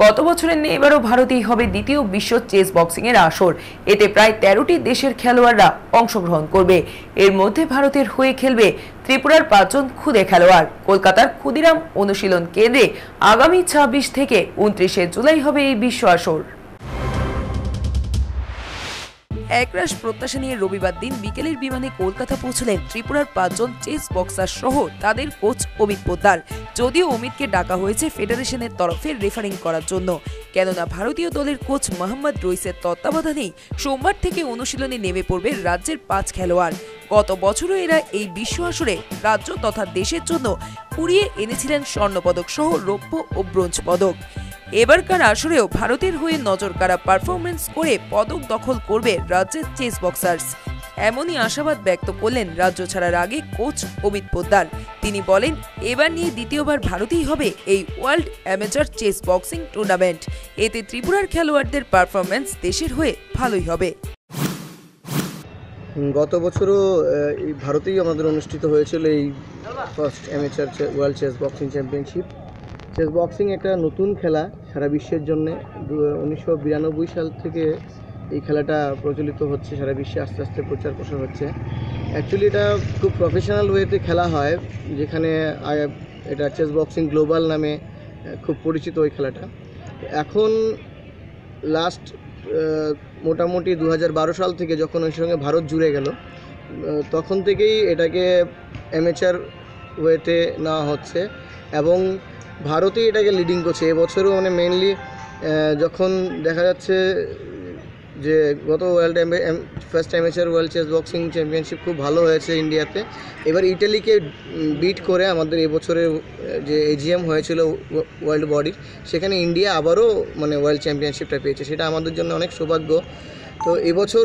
গত বছরের নিয়ে এবারও ভারতেই হবে দ্বিতীয় বিশ্ব চেস বক্সিং এর আসর। এতে প্রায় তেরোটি দেশের খেলোয়াড়রা অংশগ্রহণ করবে। এর মধ্যে ভারতের হয়ে খেলবে ত্রিপুরার পাঁচজন খুদে খেলোয়াড়। কলকাতার ক্ষুদিরাম অনুশীলন কেন্দ্রে আগামী ছাব্বিশ থেকে উনত্রিশে জুলাই হবে এই বিশ্ব আসর। একরাশ প্রত্যাশা নিয়ে রবিবার দিন বিকেলের বিমানে কলকাতা পৌঁছলেন ত্রিপুরার পাঁচজন চেস বক্সার সহ তাদের কোচ অমিত পোদ্দার। যদিও অমিতকে ডাকা হয়েছে ফেডারেশনের তরফে রেফারিং করার জন্য। কেননা ভারতীয় দলের কোচ মোহাম্মদ রইসের তত্ত্বাবধানেই সোমবার থেকে অনুশীলনে নেমে পড়বে রাজ্যের পাঁচ খেলোয়াড়। গত বছরও এরা এই বিশ্ব আসরে রাজ্য তথা দেশের জন্য কুড়িয়ে এনেছিলেন স্বর্ণপদক সহ রৌপ্য ও ব্রোঞ্জ পদক। এবারকার আসরেও ভারতের হয়ে নজর কাড়া পারফরমেন্স করে পদক দখল করবে রাজ্যের চেস বক্সার্স এমনই আশাবাদ ব্যক্ত করলেন রাজ্য ছাড়ার আগে কোচ অমিত পোদ্দার। তিনি বলেন, এবার নিয়ে দ্বিতীয়বার ভারতেই হবে এই world amateur chess boxing tournament. এতে ত্রিপুরার খেলোয়াড়দের পারফরমেন্স দেশের হয়ে ভালোই হবে। গত বছরও ভারতেই আমাদের অনুষ্ঠিত হয়েছিল এই first amateur world chess boxing championship. Chess boxing একটা নতুন খেলা সারা বিশ্বের জন্য। উনিশশো সাল থেকে এই খেলাটা প্রচলিত হচ্ছে, সারা বিশ্বে আস্তে আস্তে প্রচার প্রসার হচ্ছে। অ্যাকচুয়ালি এটা খুব প্রফেশনাল ওয়েতে খেলা হয়, যেখানে এটা চেস বক্সিং গ্লোবাল নামে খুব পরিচিত ওই খেলাটা। এখন লাস্ট মোটামুটি দু হাজার বারো সাল থেকে যখন ওই সঙ্গে ভারত জুড়ে গেল তখন থেকেই এটাকে অ্যামেচার ওয়েতে নেওয়া হচ্ছে এবং ভারতেই এটাকে লিডিং করছে। এবছরও মানে মেনলি যখন দেখা যাচ্ছে যে গত world first amateur world chess boxing championship খুব ভালো হয়েছে ইন্ডিয়াতে এবার ইটালিকে বিট করে আমাদের এবছরের যে এজিএম হয়েছিল ওয়ার্ল্ড বডির সেখানে ইন্ডিয়া আবারও মানে ওয়ার্ল্ড চ্যাম্পিয়নশিপটা পেয়েছে। সেটা আমাদের জন্য অনেক সৌভাগ্য। তো এবছর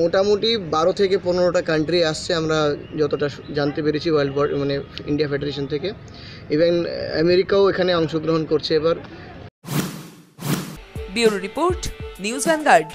মোটামুটি বারো থেকে পনেরোটা কান্ট্রি আসছে আমরা যতটা জানতে পেরেছি ওয়ার্ল্ড বডি মানে ইন্ডিয়া ফেডারেশন থেকে। ইভেন আমেরিকাও এখানে অংশগ্রহণ করছে এবার। Bureau report News Vanguard.